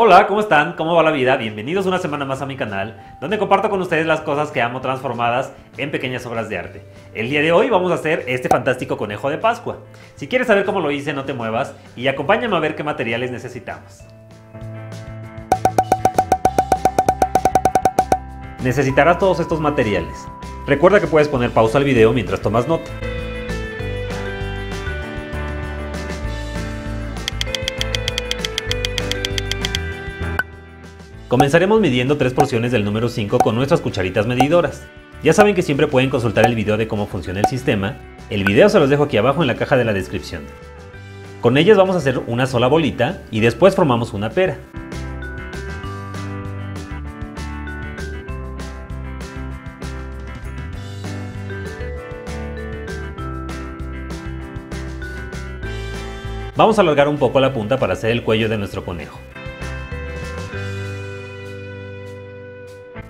Hola, ¿cómo están? ¿Cómo va la vida? Bienvenidos una semana más a mi canal, donde comparto con ustedes las cosas que amo transformadas en pequeñas obras de arte. El día de hoy vamos a hacer este fantástico conejo de Pascua. Si quieres saber cómo lo hice, no te muevas y acompáñame a ver qué materiales necesitamos. Necesitarás todos estos materiales. Recuerda que puedes poner pausa al video mientras tomas nota. Comenzaremos midiendo tres porciones del número 5 con nuestras cucharitas medidoras. Ya saben que siempre pueden consultar el video de cómo funciona el sistema, el video se los dejo aquí abajo en la caja de la descripción. Con ellas vamos a hacer una sola bolita y después formamos una pera. Vamos a alargar un poco la punta para hacer el cuello de nuestro conejo.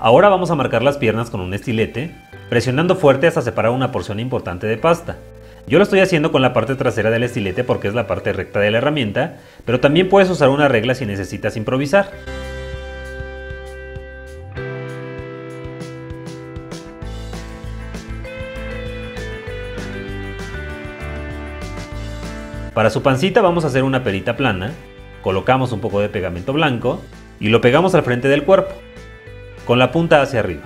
Ahora vamos a marcar las piernas con un estilete, presionando fuerte hasta separar una porción importante de pasta. Yo lo estoy haciendo con la parte trasera del estilete porque es la parte recta de la herramienta, pero también puedes usar una regla si necesitas improvisar. Para su pancita vamos a hacer una perita plana, colocamos un poco de pegamento blanco y lo pegamos al frente del cuerpo con la punta hacia arriba.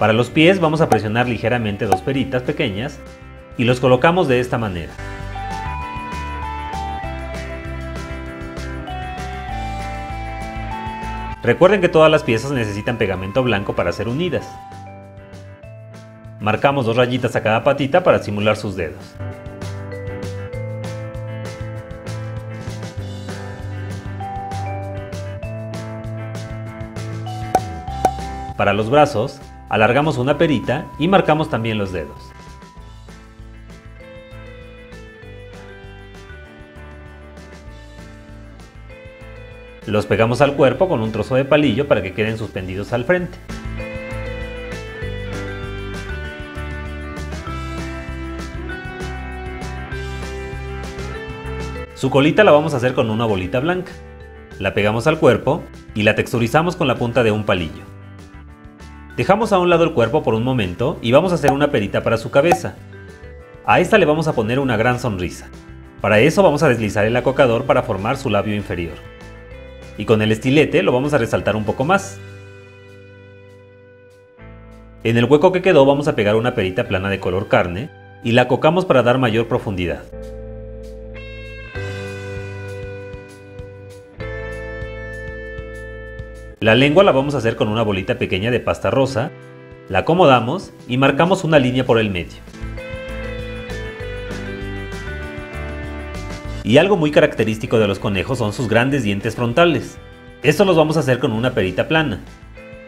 Para los pies vamos a presionar ligeramente dos peritas pequeñas y los colocamos de esta manera. Recuerden que todas las piezas necesitan pegamento blanco para ser unidas. Marcamos dos rayitas a cada patita para simular sus dedos. Para los brazos, alargamos una perita y marcamos también los dedos. Los pegamos al cuerpo con un trozo de palillo para que queden suspendidos al frente. Su colita la vamos a hacer con una bolita blanca. La pegamos al cuerpo y la texturizamos con la punta de un palillo. Dejamos a un lado el cuerpo por un momento y vamos a hacer una perita para su cabeza. A esta le vamos a poner una gran sonrisa. Para eso vamos a deslizar el acocador para formar su labio inferior. Y con el estilete lo vamos a resaltar un poco más. En el hueco que quedó vamos a pegar una perita plana de color carne y la acocamos para dar mayor profundidad. La lengua la vamos a hacer con una bolita pequeña de pasta rosa, la acomodamos y marcamos una línea por el medio. Y algo muy característico de los conejos son sus grandes dientes frontales. Esto los vamos a hacer con una perita plana.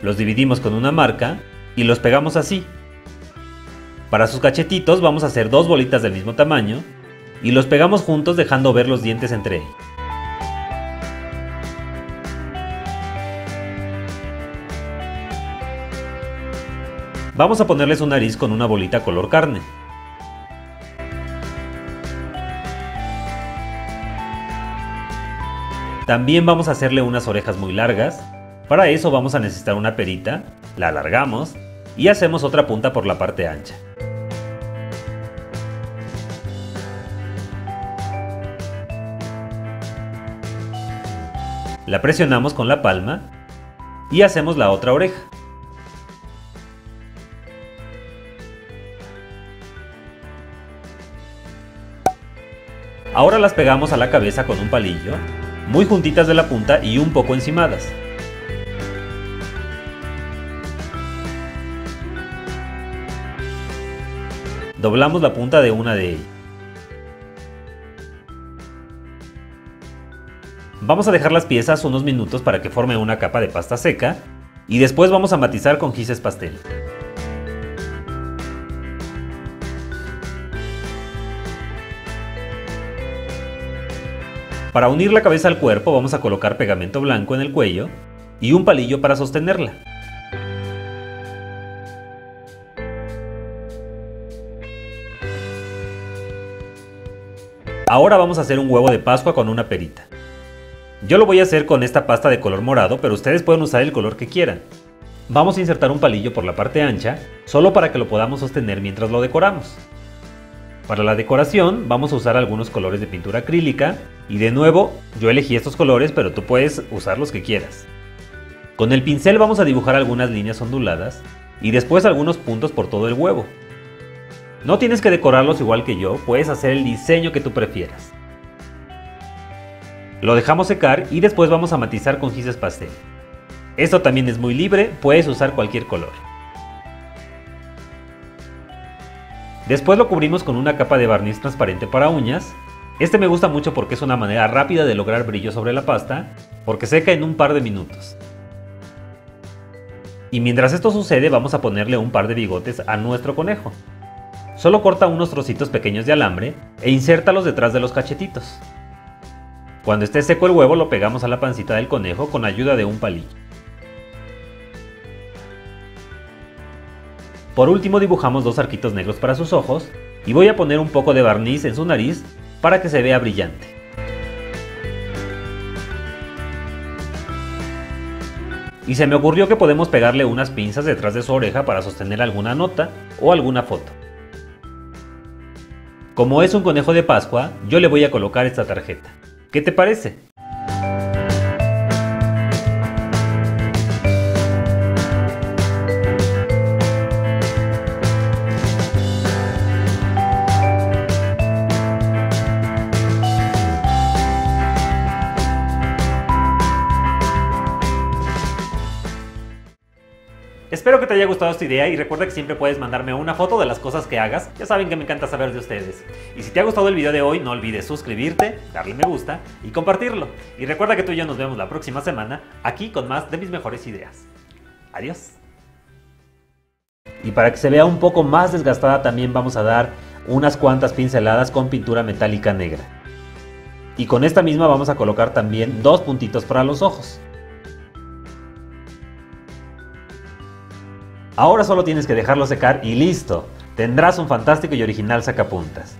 Los dividimos con una marca y los pegamos así. Para sus cachetitos vamos a hacer dos bolitas del mismo tamaño y los pegamos juntos dejando ver los dientes entre ellos. Vamos a ponerle su nariz con una bolita color carne. También vamos a hacerle unas orejas muy largas. Para eso vamos a necesitar una perita, la alargamos y hacemos otra punta por la parte ancha. La presionamos con la palma y hacemos la otra oreja. Ahora las pegamos a la cabeza con un palillo, muy juntitas de la punta y un poco encimadas. Doblamos la punta de una de ellas. Vamos a dejar las piezas unos minutos para que forme una capa de pasta seca y después vamos a matizar con gises pastel. Para unir la cabeza al cuerpo vamos a colocar pegamento blanco en el cuello y un palillo para sostenerla. Ahora vamos a hacer un huevo de pascua con una perita. Yo lo voy a hacer con esta pasta de color morado, pero ustedes pueden usar el color que quieran. Vamos a insertar un palillo por la parte ancha, solo para que lo podamos sostener mientras lo decoramos. Para la decoración vamos a usar algunos colores de pintura acrílica y de nuevo yo elegí estos colores pero tú puedes usar los que quieras. Con el pincel vamos a dibujar algunas líneas onduladas y después algunos puntos por todo el huevo. No tienes que decorarlos igual que yo, puedes hacer el diseño que tú prefieras. Lo dejamos secar y después vamos a matizar con gises pastel. Esto también es muy libre, puedes usar cualquier color. Después lo cubrimos con una capa de barniz transparente para uñas. Este me gusta mucho porque es una manera rápida de lograr brillo sobre la pasta, porque seca en un par de minutos. Y mientras esto sucede vamos a ponerle un par de bigotes a nuestro conejo. Solo corta unos trocitos pequeños de alambre e insértalos detrás de los cachetitos. Cuando esté seco el huevo lo pegamos a la pancita del conejo con ayuda de un palillo. Por último dibujamos dos arquitos negros para sus ojos y voy a poner un poco de barniz en su nariz para que se vea brillante. Y se me ocurrió que podemos pegarle unas pinzas detrás de su oreja para sostener alguna nota o alguna foto. Como es un conejo de Pascua, yo le voy a colocar esta tarjeta. ¿Qué te parece? Espero que te haya gustado esta idea y recuerda que siempre puedes mandarme una foto de las cosas que hagas, ya saben que me encanta saber de ustedes. Y si te ha gustado el video de hoy, no olvides suscribirte, darle me gusta y compartirlo. Y recuerda que tú y yo nos vemos la próxima semana aquí con más de mis mejores ideas. Adiós. Y para que se vea un poco más desgastada también vamos a dar unas cuantas pinceladas con pintura metálica negra. Y con esta misma vamos a colocar también dos puntitos para los ojos. Ahora solo tienes que dejarlo secar y listo, tendrás un fantástico y original sacapuntas.